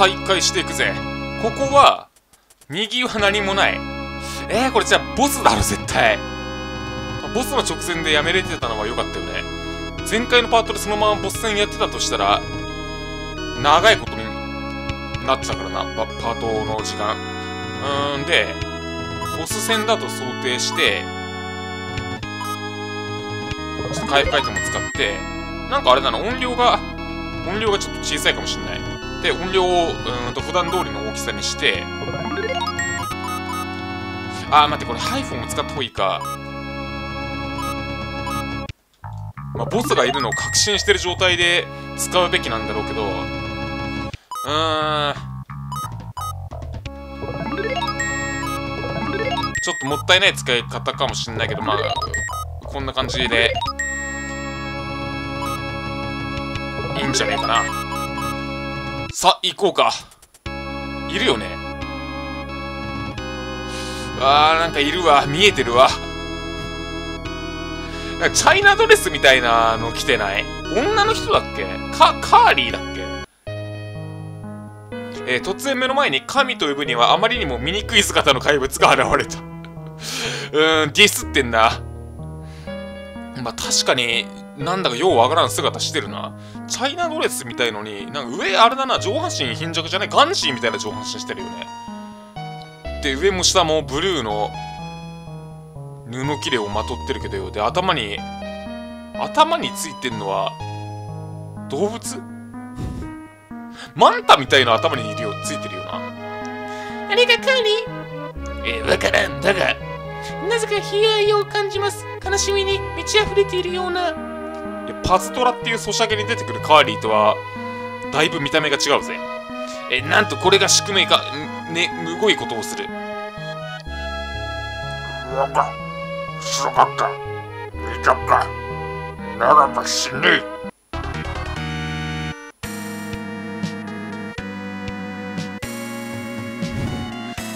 再開していくぜ。ここは右は何もない。えー、これじゃあボスだろ絶対。ボスの直前でやめれてたのは良かったよね。前回のパートでそのままボス戦やってたとしたら長いことになってたからな。パートの時間。うーんでボス戦だと想定してちょっと回復アイテムを使ってなんかあれだな音量が音量がちょっと小さいかもしんない。で音量をうんと普段通りの大きさにして。あー待ってこれハイフォンを使った方がいいか。まあ、ボスがいるのを確信してる状態で使うべきなんだろうけど。うーん。ちょっともったいない使い方かもしんないけどまあこんな感じで。いいんじゃねえかな。さ行こうか。いるよね。あーなんかいるわ。見えてるわ。チャイナドレスみたいなの着てない？女の人だっけ？カカーリーだっけ？えー、突然目の前に神と呼ぶにはあまりにも醜い姿の怪物が現れた。うーんディスってんな。まあ確かになんだかようわからん姿してるな。チャイナドレスみたいのになんか上あれだな上半身貧弱じゃないガンシーみたいな上半身してるよね。で上も下もブルーの布切れをまとってるけどよ。で頭に頭についてんのは動物？マンタみたいな頭にいるよ。ついてるよな。あれがカーリー。えわからん。だがなぜか悲哀を感じます。悲しみに満ち溢れているような。パズトラっていうソシャゲに出てくるカーリーとはだいぶ見た目が違うぜ。えなんとこれが宿命かんねむごいことをする。なんだ白かった。見た。かならば死ね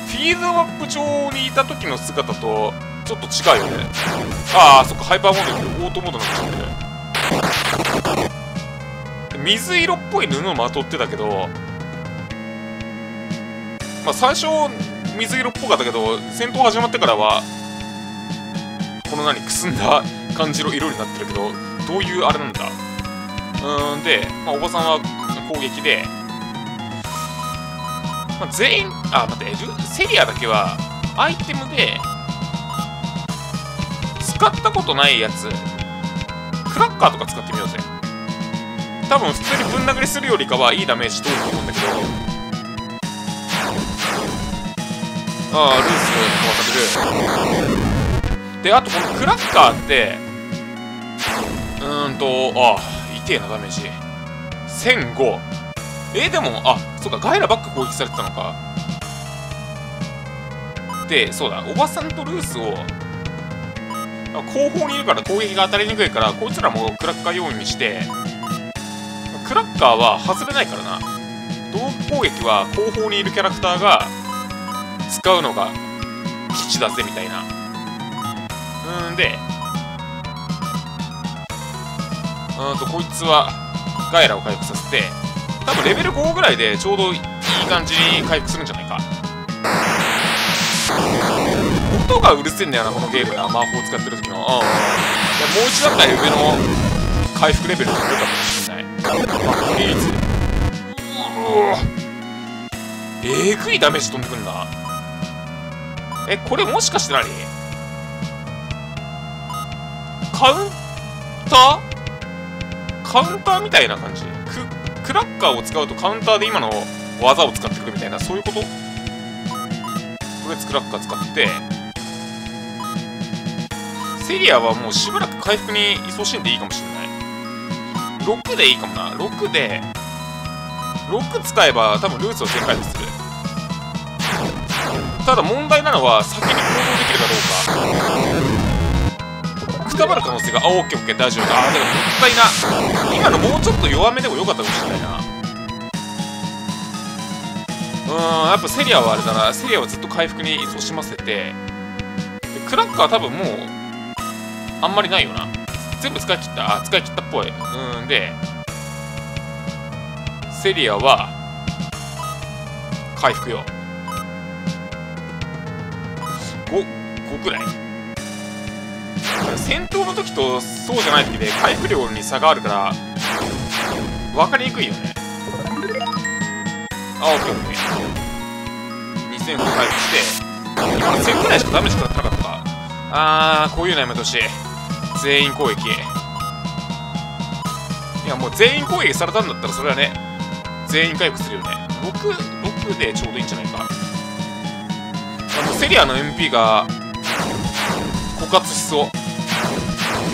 フィードアップ上にいた時の姿とちょっと違うよね。ああそっか。ハイパーモードオートモードになっちゃってる水色っぽい布をまとってたけどまあ最初水色っぽかったけど戦闘始まってからはこの何くすんだ感じの色になってるけどどういうあれなんだ？うーんで、まあ、おばさんは攻撃で、まあ、全員あ待ってセリアだけはアイテムで使ったことないやつクラッカーとか使ってみようぜ。多分普通にぶん殴りするよりかはいいダメージ通ると思うんだけど。ああルース飛ばされる。であとこのクラッカーってうーんとああ痛えなダメージ。1005えー、でもあそうかガイラばっか攻撃されてたのか。でそうだおばさんとルースを後方にいるから攻撃が当たりにくいからこいつらもクラッカー用意にして。クラッカーは外れないからな。同攻撃は後方にいるキャラクターが使うのが基地だぜみたいな。うんで。うんとこいつはガイラを回復させて。多分レベル5ぐらいでちょうどいい感じに回復するんじゃないか。がうるせえんだよなこのゲーム。な魔法使ってる時の。うん。いやもう一段階上の回復レベルが良かったかもしれない。まあフリーズうおえぐいダメージ飛んでくんな。えこれもしかして何？カウンター？カウンターみたいな感じ？ククラッカーを使うとカウンターで今の技を使ってくるみたいなそういうこと？とりあえずクラッカー使って。セリアはもうしばらく回復に勤しんでいいかもしれない。6でいいかもな。6で。6使えば多分ルーツを全回復する。ただ問題なのは先に行動できるかどうか。くたばる可能性があオッケーオッケー大丈夫ああだからもったいな。今のもうちょっと弱めでもよかったかもしれないな。うーんやっぱセリアはあれだな。セリアはずっと回復に勤しませて。クラッカー多分もうあんまりないよな全部使い切ったあ使い切ったっぽいうんでセリアは回復よ。5、5くらい？戦闘の時とそうじゃない時で回復量に差があるから、分かりにくいよね。あ、オッケーオッケー。2000回復して、今1000くらいしかダメージ食らってなかったか。あー、こういうのやめてほしい。全員攻撃。いや、もう全員攻撃されたんだったら、それはね、全員回復するよね。6、6でちょうどいいんじゃないか。あの、セリアの MP が、枯渇しそう。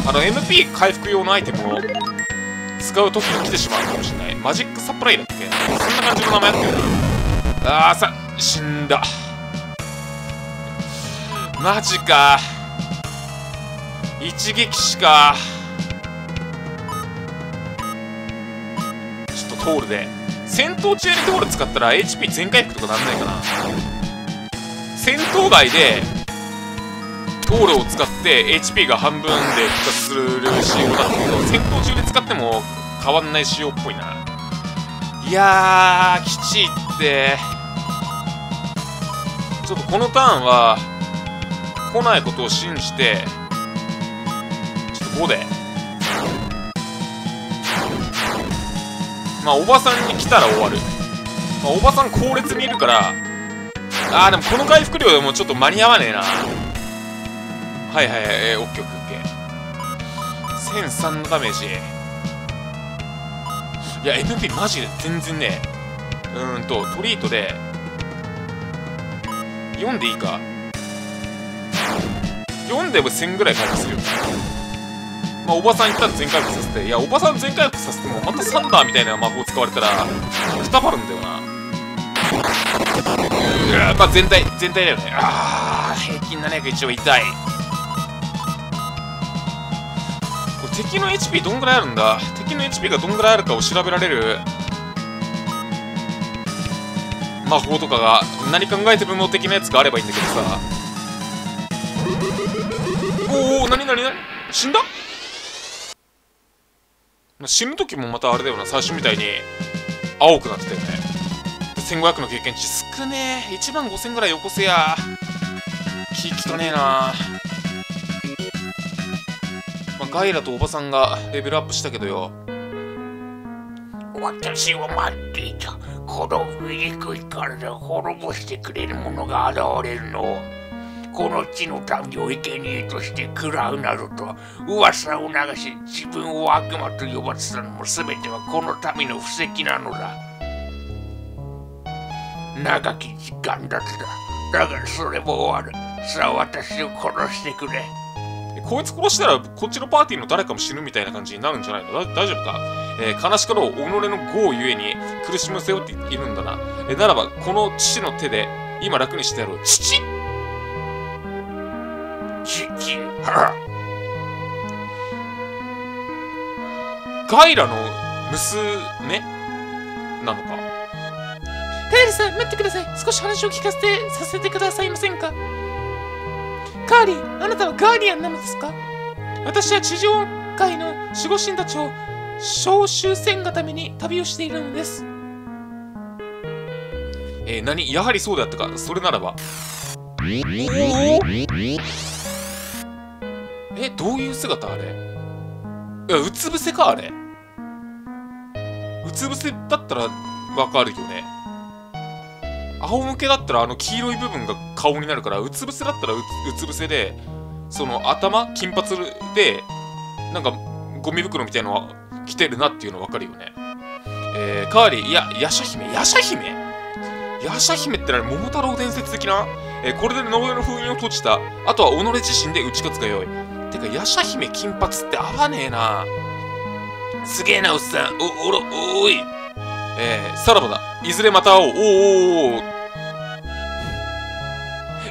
あの、MP 回復用のアイテムを使う時が来てしまうかもしれない。マジックサプライだっけ？そんな感じの名前あったよな。あーさ、死んだ。マジか。一撃しか。ちょっとトールで。戦闘中にトール使ったら HP 全回復とかなんないかな戦闘外でトールを使って HP が半分で復活する仕様だけど戦闘中で使っても変わんない仕様っぽいないやーきちいってちょっとこのターンは来ないことを信じてちょっと5でまあ、おばさんに来たら終わる。まあ、おばさん後列にいるから、あー、でもこの回復量でもちょっと間に合わねえな。はいはいはい、えー、オッケーオッケーオッケー。1003のダメージ。いや、MP マジで全然ね、うーんと、トリートで、4でいいか？4でも1000ぐらい回復するよ。まあ、おばさん行ったら全回復させて。いやおばさん全回復させてもまたサンダーみたいな魔法使われたらくたばるんだよな。うまあ全体全体だよね。ああ平均700一応痛い。これ敵の HP どんぐらいあるんだ？敵の HP がどんぐらいあるかを調べられる魔法とかが何考えてるの的なやつがあればいいんだけどさ。おお何何何？死んだ？死ぬ時もまたあれだよな、最初みたいに青くなってたよね。1500の経験値少ねえ。1万5000ぐらいよこせや。気利かねえな。まあ、ガイラとおばさんがレベルアップしたけどよ。私を待っていた。この醜い体を滅ぼしてくれる者が現れるのを。この地の民を生贄として食らうなどと噂を流し自分を悪魔と呼ばせたのも全てはこの民の布石なのだ。長き時間だっただがそれも終わる。さあ私を殺してくれ。こいつ殺したらこっちのパーティーの誰かも死ぬみたいな感じになるんじゃないの？大丈夫か、えー、悲しかろう己の業ゆえに苦しむ背負っているんだな、えー、ならばこの父の手で今楽にしてやろう。父ガイラの娘？なのか？ガイラさん待ってください。少し話を聞かせてさせてくださいませんか？カーリーあなたはガーディアンなのですか？私は地上界の守護神たちを召集せんがために旅をしているのです。えー、何？やはりそうであったか？それならば。おお姿あれいや、うつ伏せかあれうつ伏せだったらわかるよね。仰向けだったらあの黄色い部分が顔になるから、うつ伏せだったらうつ伏せで、その頭、金髪で、なんかゴミ袋みたいのは着てるなっていうのわかるよね。えー、カーリー、いや、ヤシャ姫、ヤシャ姫ヤシャ姫って何桃太郎伝説的な？えー、これで呪いの封印を閉じた。あとは己自身で打ち勝つがよい。てか、ヤシャ姫金髪って合わねえな。すげえな、おっさん。お、おろ、おい。えー、さらばだ。いずれまた会おう。おおお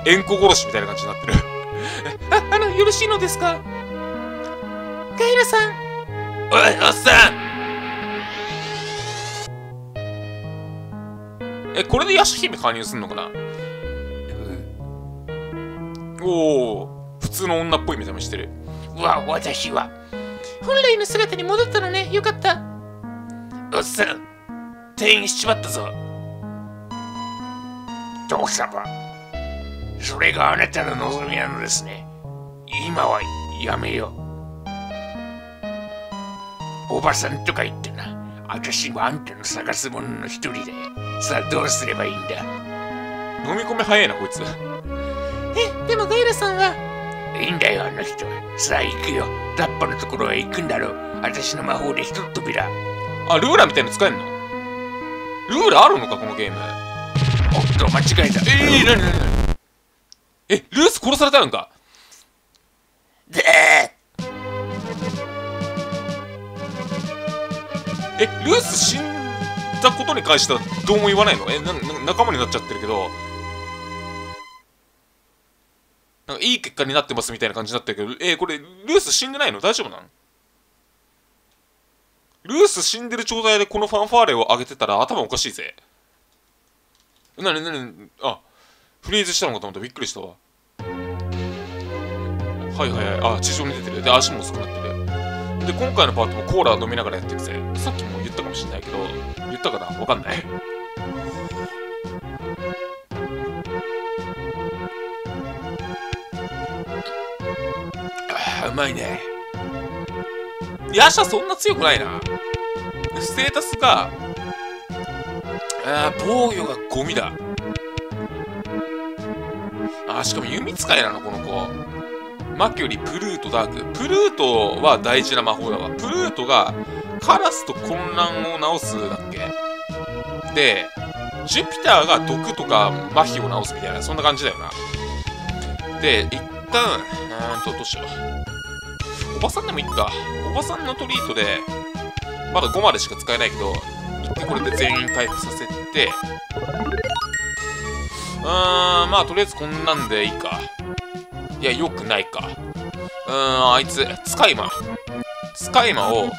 円弧殺しみたいな感じになってるあ、あの、よろしいのですか？ガイラさん。おい、おっさんえ、これでヤシャ姫加入すんのかな？おお普通の女っぽい見た目してる。わ私は。本来の姿に戻ったのね。よかった。おっさん転院しちまったぞ。父様それがあなたの望みなのですね。今はやめよう。おばさんとか言ってな。私はあんたの探す者の一人で。さあどうすればいいんだ。飲み込み早いなこいつ。え、でもガイラさんは、いいんだよあの人は。さあ行くよ。タッパのところへ行くんだろう。私の魔法でひとっ飛びだあルーラーみたいの使えんの？ルーラーあるのかこのゲーム？おっと間違えた。えー、なになになにえルース殺されたのか？でえルース死んだことに関してはどうも言わないの？えなな仲間になっちゃってるけどなんかいい結果になってますみたいな感じになってるけどえこれルース死んでないの？大丈夫なのルース死んでる状態でこのファンファーレを上げてたら頭おかしいぜ。なになに？あフリーズしたのかと思ってびっくりしたわ。はいはいはい。あ地上に出てる。で足も薄くなってる。で今回のパートもコーラ飲みながらやっていくぜ。さっきも言ったかもしれないけど言ったかな？わかんない。うまいね。ヤシャそんな強くないな。ステータスがあ防御がゴミだ。あしかも弓使いなのこの子。マキュリプルートダーク。プルートは大事な魔法だわ。プルートがカラスと混乱を治すだっけ。でジュピターが毒とか麻痺を治すみたいな。そんな感じだよな。で一旦うーんとどうしよう。おばさんでもいいかおばさんのトリートでまだ5までしか使えないけど一回これで全員回復させてうーんまあとりあえずこんなんでいいかいや、よくないか。うーん、あいつ、使い魔。使い魔を、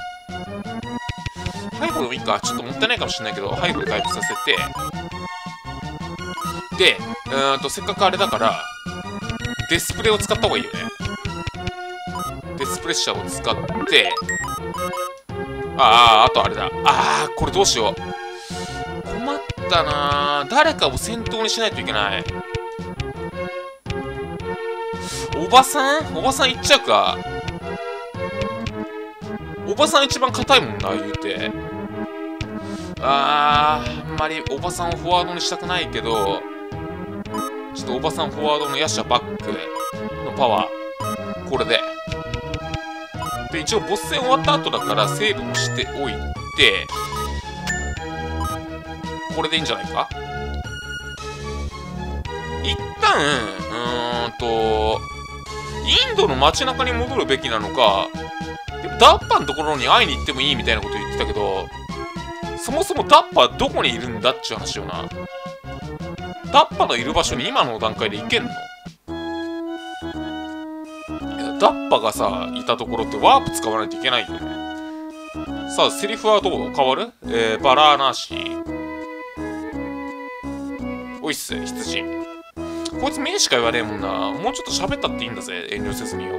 ハイフでもいいか。ちょっともったいないかもしれないけど、ハイフで回復させて、で、うーんと、せっかくあれだから、デスプレイを使った方がいいよね。デスプレッシャーを使って、ああ、あとあれだ。ああ、これどうしよう。困ったなー誰かを先頭にしないといけない。おばさん？おばさん行っちゃうかおばさん一番硬いもんな言うてあーあんまりおばさんをフォワードにしたくないけどちょっとおばさんフォワードのヤシャバックのパワーこれでで一応ボス戦終わった後だからセーブもしておいてこれでいいんじゃないか？一旦うーんとインドの街中に戻るべきなのか、でもダッパのところに会いに行ってもいいみたいなこと言ってたけど、そもそもダッパはどこにいるんだっちゅう話よな。ダッパのいる場所に今の段階で行けんの？ダッパがさ、いたところってワープ使わないといけないよね。さあ、セリフはどう？変わる？えー、バラーナーシー。おいっす、羊。こいつ目しか言わねえもんな。もうちょっと喋ったっていいんだぜ、遠慮せずによ。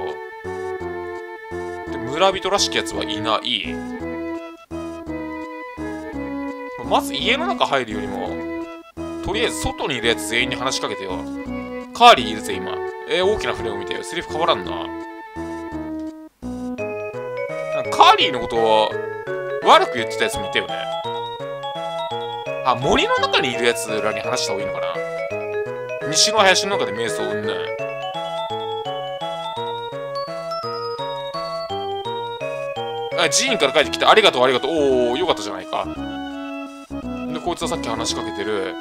で、村人らしきやつはいない。まず家の中入るよりも、とりあえず外にいるやつ全員に話しかけてよ。カーリーいるぜ、今。えー、大きな船を見てよ。セリフ変わらんな。なんかカーリーのことを悪く言ってたやつ見たよね。あ、森の中にいるやつらに話した方がいいのかな西の林の中で瞑想うんぬん。あ、寺院から帰ってきてありがとうありがとう。おお、よかったじゃないか。で、こいつはさっき話しかけてる。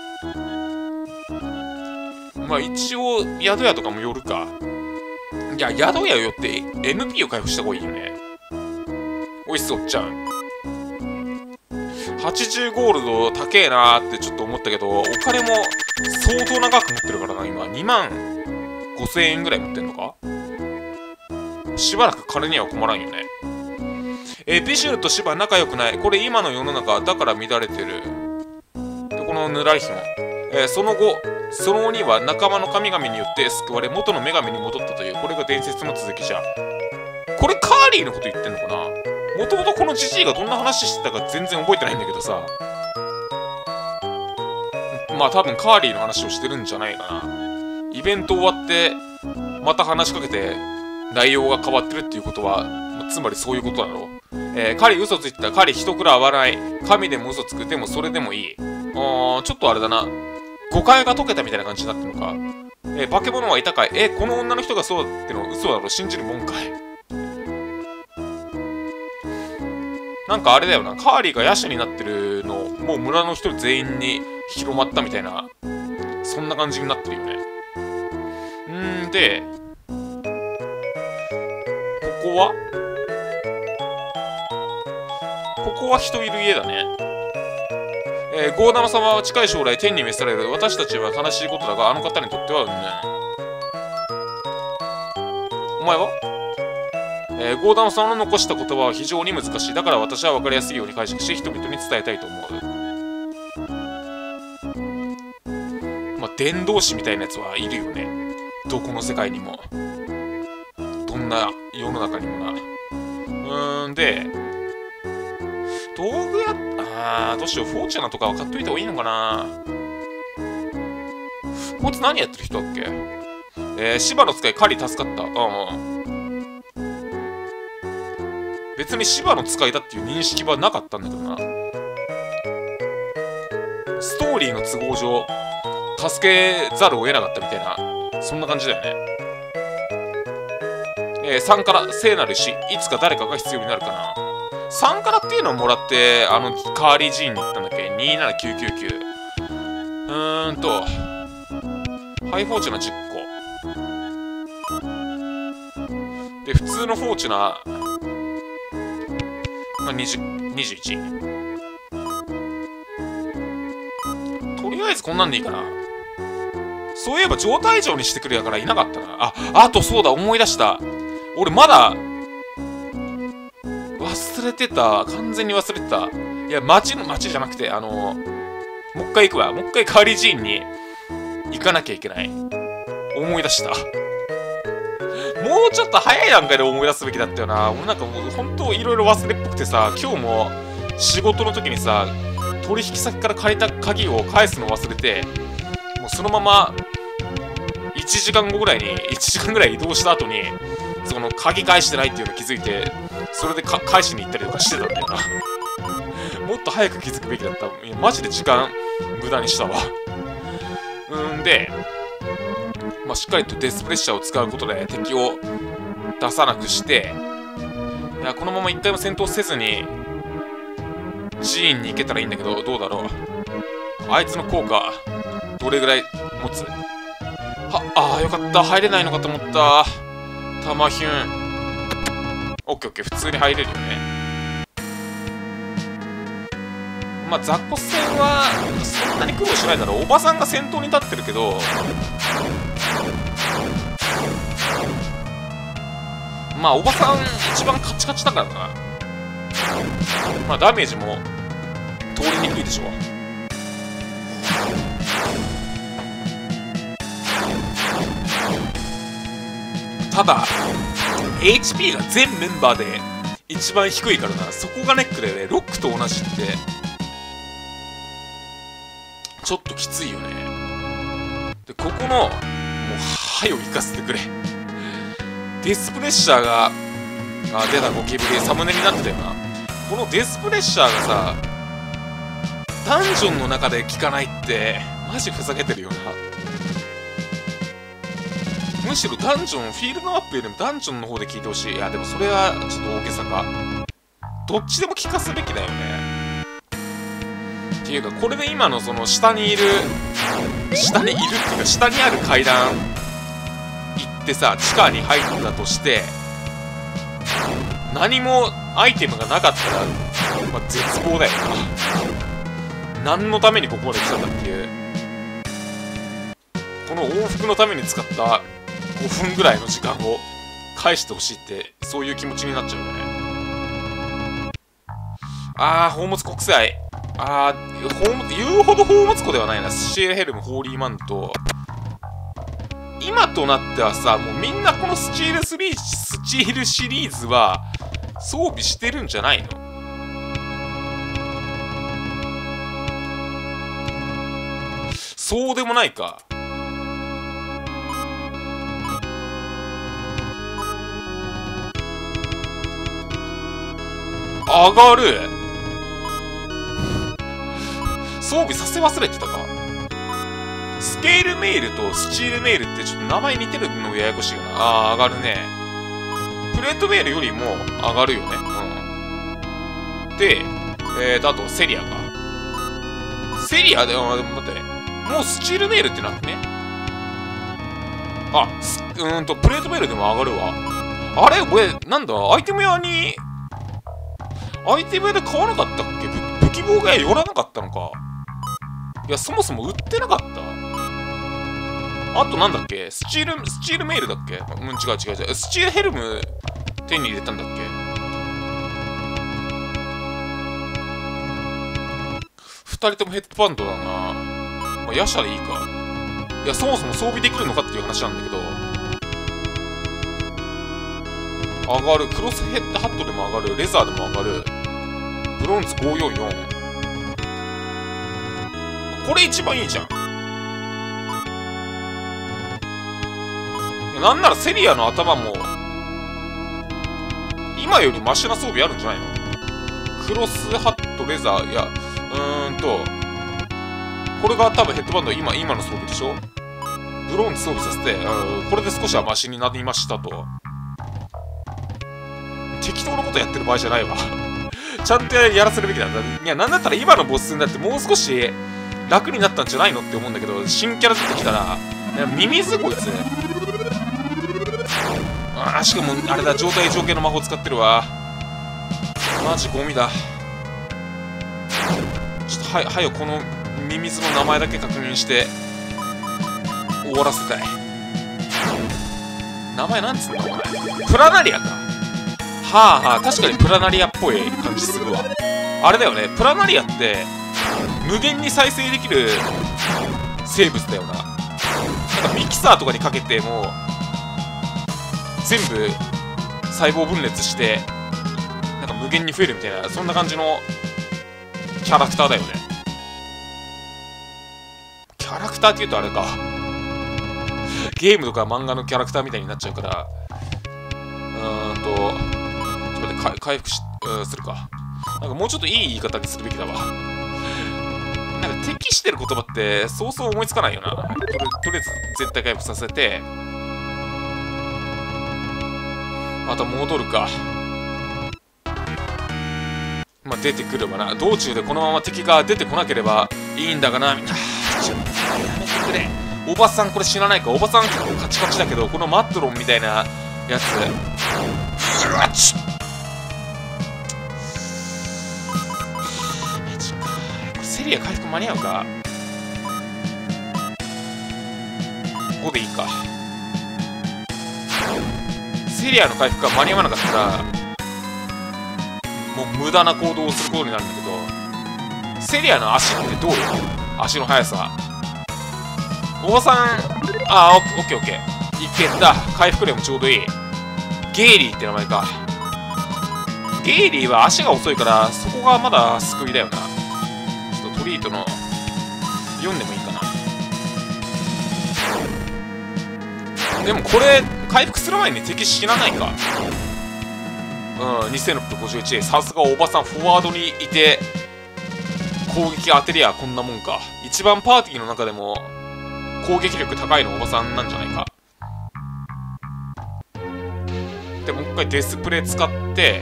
まあ一応、宿屋とかも寄るか。いや、宿屋寄って MP を回復した方がいいよね。おいしそう、おっちゃん。80ゴールド高えなーってちょっと思ったけど、お金も相当長く持ってるからな、今。2万5000円ぐらい持ってんのか？しばらく金には困らんよね。えービジュルとシバ仲良くない。これ今の世の中だから乱れてる。で、このぬらりひも。えーその後、その鬼は仲間の神々によって救われ元の女神に戻ったという、これが伝説の続きじゃ。これカーリーのこと言ってんのかな？もともとこのジジイがどんな話してたか全然覚えてないんだけどさ。まあ多分カーリーの話をしてるんじゃないかな。イベント終わって、また話しかけて、内容が変わってるっていうことは、つまりそういうことだろう。えー、カリ嘘ついたカリ一くら合わない。神でも嘘つく。でもそれでもいい。あー、ちょっとあれだな。誤解が解けたみたいな感じになってるのか。えー、化け物はいたかいえー、この女の人がそうだっての嘘だろ信じるもんかいなんかあれだよな、カーリーが野手になってるの、もう村の人全員に広まったみたいな、そんな感じになってるよね。んで、ここは？ここは人いる家だね。えー、ゴーダマ様は近い将来天に召される。私たちは悲しいことだが、あの方にとってはうんね。お前は？えー、ゴーダムさんの残した言葉は非常に難しい。だから私は分かりやすいように解釈し、人々に伝えたいと思う。まあ、伝道師みたいなやつはいるよね。どこの世界にも。どんな世の中にもな。うーん、で、道具や、あー、どうしよう、フォーチャナとかは買っといた方がいいのかなこいつ何やってる人だっけ？えー、芝の使い、狩り助かった。うんうん。別に芝の使いだっていう認識はなかったんだけどな。ストーリーの都合上、助けざるを得なかったみたいな、そんな感じだよね。えー、3から聖なる死、いつか誰かが必要になるかな。3からっていうのをもらって、あの、カーリー寺院に行ったんだっけ ?27999。うーんと、ハイフォーチュナ10個。で、普通のフォーチュナ、あ、20 21とりあえずこんなんでいいかな。そういえば状態以上にしてくれやからいなかったな。ああとそうだ思い出した。俺まだ忘れてた。完全に忘れてた。いや町の町じゃなくてあのもう一回行くわ。もう一回カーリー寺院に行かなきゃいけない。思い出した。もうちょっと早い段階で思い出すべきだったよな。俺なんかもう本当いろいろ忘れっぽくてさ、今日も仕事の時にさ、取引先から借りた鍵を返すの忘れて、もうそのまま1時間後ぐらいに、1時間ぐらい移動した後に、その鍵返してないっていうの気づいて、それで返しに行ったりとかしてたんだよな。もっと早く気づくべきだった。いや、マジで時間無駄にしたわ。うんで、まあ、しっかりとデスプレッシャーを使うことで敵を出さなくしていやこのまま一回も戦闘せずに寺院に行けたらいいんだけどどうだろう。あいつの効果どれぐらい持つ？はああよかった。入れないのかと思った。タマヒュン。オッケーオッケー。普通に入れるよね。まあ雑魚戦はそんなに苦労しないだろう。おばさんが先頭に立ってるけどまあおばさん一番カチカチだからな。まあダメージも通りにくいでしょただ HP が全メンバーで一番低いからな。そこがネックでねロックと同じってちょっときついよね。でここのもう歯を生かせてくれ。デスプレッシャーがあ出たゴキブリサムネになってたよな。このデスプレッシャーがさダンジョンの中で効かないってマジふざけてるよな。むしろダンジョンフィールドアップよりもダンジョンの方で聞いてほしい。いやでもそれはちょっと大げさか。どっちでも聞かすべきだよね。っていうかこれで今のその下にいる下にいるっていうか下にある階段ってさ地下に入ったとして何もアイテムがなかったら、まあ、絶望だよな。何のためにここまで来たんだっていう。この往復のために使った5分ぐらいの時間を返してほしいってそういう気持ちになっちゃうよね。あー宝物国際あー言うほど宝物庫ではないな。シエヘルムホーリーマント。今となってはさ、もうみんなこのスチールスリースチールシリーズは装備してるんじゃないの？そうでもないか。上がる。装備させ忘れてたか。スケールメールとスチールメールってちょっと名前似てるのややこしいよな。ああ、上がるね。プレートメールよりも上がるよね。うん。で、えーと、あと、セリアか。セリアで、あ、でも待って。もうスチールメールってなくねあ、すうーんと、プレートメールでも上がるわ。あれ？俺、なんだ、アイテム屋に、アイテム屋で買わなかったっけ？武器防具屋寄らなかったのか。いや、そもそも売ってなかったあとなんだっけ？スチール、スチールメールだっけ？うん、違う違う違う。スチールヘルム手に入れたんだっけ？二人ともヘッドバンドだな。まあ、ヤシャでいいか。いや、そもそも装備できるのかっていう話なんだけど。上がる。クロスヘッドハットでも上がる。レザーでも上がる。ブロンズ544。これ一番いいじゃん。なんならセリアの頭も、今よりマシな装備あるんじゃないの？クロスハット、レザー、いや、うーんと、これが多分ヘッドバンド今、今の装備でしょ？ブロンズ装備させて、うん、これで少しはマシになりましたと。適当なことやってる場合じゃないわ。ちゃんとやらせるべきなんだ。いや、なんだったら今のボスになってもう少し楽になったんじゃないのって思うんだけど、新キャラ出てきたら、ミミズこいつ。あー、しかも、あれだ、状態条件の魔法使ってるわ。マジゴミだ。ちょっと、は、はよ、このミミズの名前だけ確認して、終わらせたい。名前なんつうの？お前。プラナリアか。はあはあ、確かにプラナリアっぽい感じするわ。あれだよね、プラナリアって、無限に再生できる生物だよな。なんかミキサーとかにかけても、全部細胞分裂して、なんか無限に増えるみたいな、そんな感じのキャラクターだよね。キャラクターって言うとあれか。ゲームとか漫画のキャラクターみたいになっちゃうから、うーんと、ちょっと待って、回復し、う、するか。なんかもうちょっといい言い方にするべきだわ。なんか適してる言葉ってそうそう思いつかないよな。とりあえず絶対回復させて、また戻るか。まあ出てくればな。道中でこのまま敵が出てこなければいいんだがな。みんな、ちょっとやめてくれ。おばさんこれ知らないかおばさんカチカチだけど、このマットロンみたいなやつ。うわちょマジか。これセリア回復間に合うかここでいいか。セリアの回復が間に合わなかったら、もう無駄な行動をすることになるんだけど、セリアの足ってどうよ？足の速さ。おばさん、あー、オッケーオッケー。いけた。回復量もちょうどいい。ゲイリーって名前か。ゲイリーは足が遅いから、そこがまだ救いだよな。ちょっとトリートの、読んでもいいかな。でもこれ、回復する前に敵死なないか。うん、2651。さすがおばさん、フォワードにいて、攻撃当てりゃこんなもんか。一番パーティーの中でも、攻撃力高いのおばさんなんじゃないか。で、もう一回デスプレイ使って、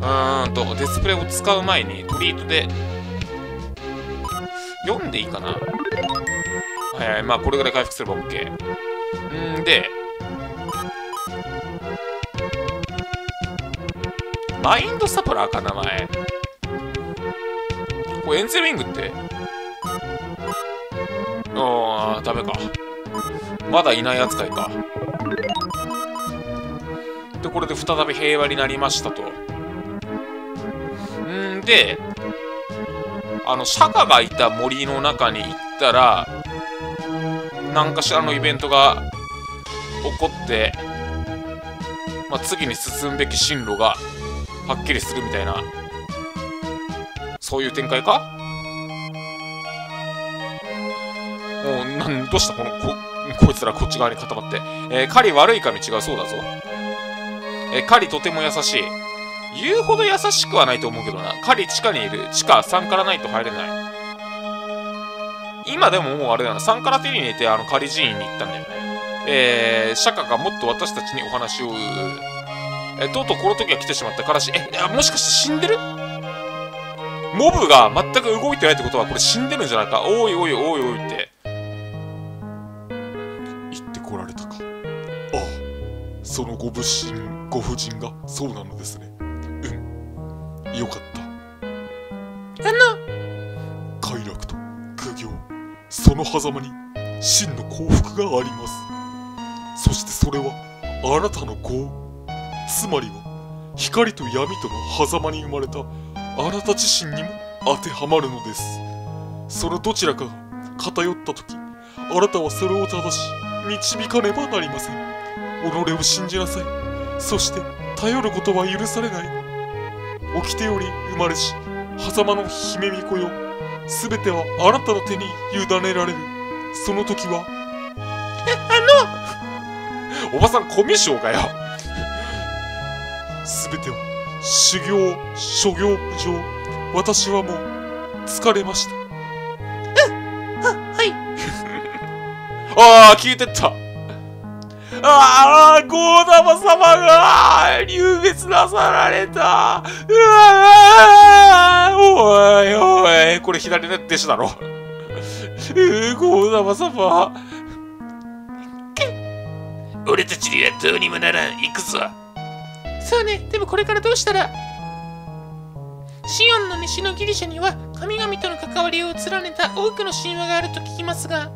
うーんと、デスプレイを使う前にトリートで、読んでいいかなはいはい、まあこれぐらい回復すれば OK。んで、マインドサプラーか、名前。これエンゼルウィングって？ああ、ダメか。まだいない扱いか。で、これで再び平和になりましたと。んで、あの、釈迦がいた森の中に行ったら、何かしらのイベントが起こって、まあ、次に進むべき進路がはっきりするみたいな、そういう展開か？おうなんどうした？このここいつらこっち側に固まって。えー、狩り悪いか道がそうだぞ。えー、狩りとても優しい。言うほど優しくはないと思うけどな。狩り地下にいる。地下3からないと入れない。今でももうあれだな。3から手に入れてあの狩り寺院に行ったんだよね。えー、釈迦がもっと私たちにお話をえとうとうこの時が来てしまったからしえもしかして死んでる？モブが全く動いてないってことはこれ死んでるんじゃないか？おいおいおいおいって。言ってこられたか。ああそのご物心ご婦人が？そうなのですね。うん。よかった。あの。快楽と苦行。その狭間に真の幸福があります。そしてそれはあなたの業つまりは光と闇との狭間に生まれたあなた自身にも当てはまるのです。そのどちらかが偏った時あなたはそれを正し導かねばなりません。己を信じなさい。そして頼ることは許されない。掟より生まれし狭間の姫巫女よ。すべてはあなたの手に委ねられる。その時はおばさんコミュ障かよすべては修行諸行無常。私はもう疲れました。はい。ああ消えてった。ああゴーダマ様が流別なさられた。うわおいおい。これ左の弟子だろ。うーゴーダマ様。俺たちにはどうにもならん。行くぞそうね。でもこれからどうしたら？シオンの西のギリシャには神々との関わりを連ねた多くの神話があると聞きますが。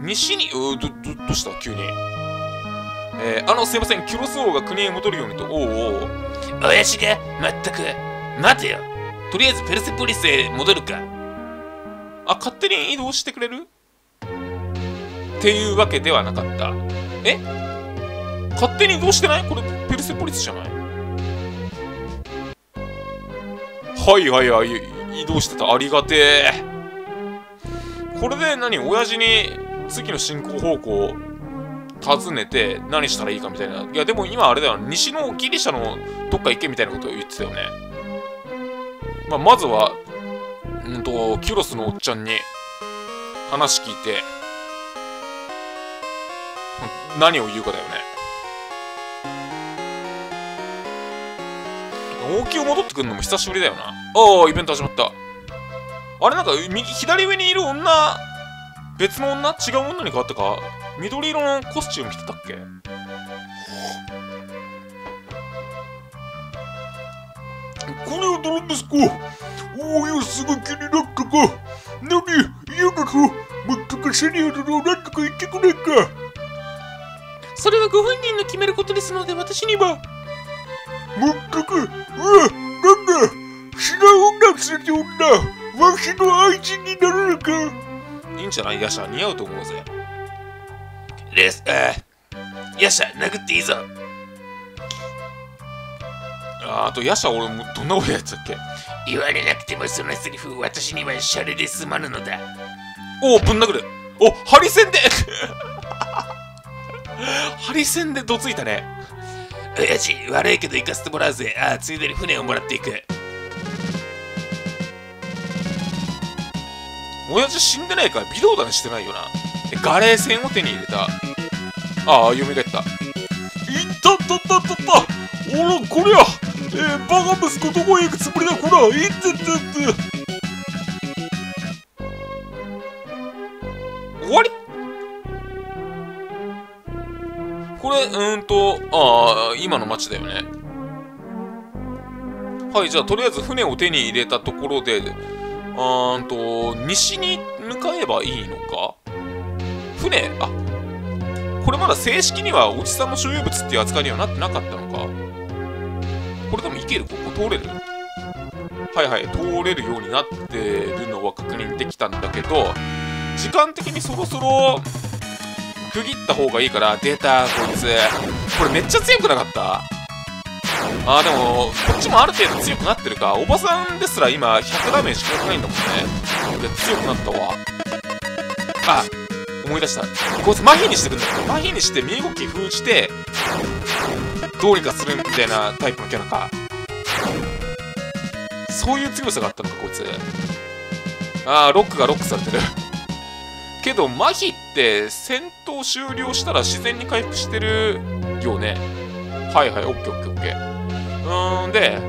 西に？うどどどうした？急に。えー、あのすいません。キュロス王が国へ戻るようにとおうおう親父がまったく待てよ。とりあえずペルセポリスへ戻るか。あ勝手に移動してくれる？っていうわけではなかった。え？勝手に移動してない？これペルセポリスじゃない？はいはいはい移動してた。ありがてえ。これで何親父に次の進行方向尋ねて何したらいいかみたいな。いやでも今あれだよ。西のギリシャのどっか行けみたいなことを言ってたよね。まあまずはうんとキュロスのおっちゃんに話聞いて何を言うかだよね。王宮戻ってくるのも久しぶりだよな。ああイベント始まった。あれなんか右左上にいる女別の女？違う女に変わったか？緑色のコスチューム着てたっけ？これはどうですか？おお様子が気になったか？何？嫌だと全くセニア殿を何とか言ってくれんか？それはご本人の決めることですので私には全くうわなんだ違う女連れて女わしの愛人になるのか。いいんじゃない？ヤシャ似合うと思うぜ。レスあーよっしゃ殴っていいぞ。ああとヤシャ俺もどんなことやってたっけ？言われなくてもそのセリフ私にはシャレで済まぬのだ。おおぶん殴る。おハリセンで。ハリセンでどついたね親父悪いけど行かせてもらうぜああついでに船をもらっていく親父死んでないから微動だにしてないよなガレー船を手に入れたああ蘇ったいったったったったったおらこりゃえー、バカ息子どこへ行くつもりだこらいってってってれうーんとああ今の町だよね。はいじゃあとりあえず船を手に入れたところであーんと西に向かえばいいのか？船？あこれまだ正式にはおじさんの所有物っていう扱いにはなってなかったのか？これでも行ける？ここ通れる？はいはい通れるようになってるのは確認できたんだけど時間的にそろそろ区切った方がいいから出たこいつ。これめっちゃ強くなかった？あーでもこっちもある程度強くなってるか。おばさんですら今100ダメージしかないんだもんね。いや強くなったわ。あ思い出した。こいつ麻痺にしてくんだよ。麻痺にして身動き封じてどうにかするみたいなタイプのキャラか。そういう強さがあったのかこいつ。ああロックがロックされてる。けど麻痺って戦闘終了したら自然に回復してるよね。はいはいオッケーオッケーオッケー。うーんで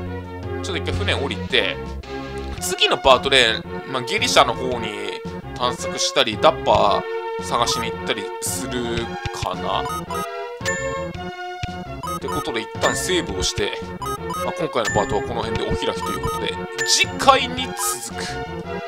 ちょっと一回船降りて次のパートで、まあ、ギリシャの方に探索したりダッパー探しに行ったりするかな。ってことで一旦セーブをして、まあ、今回のパートはこの辺でお開きということで次回に続く。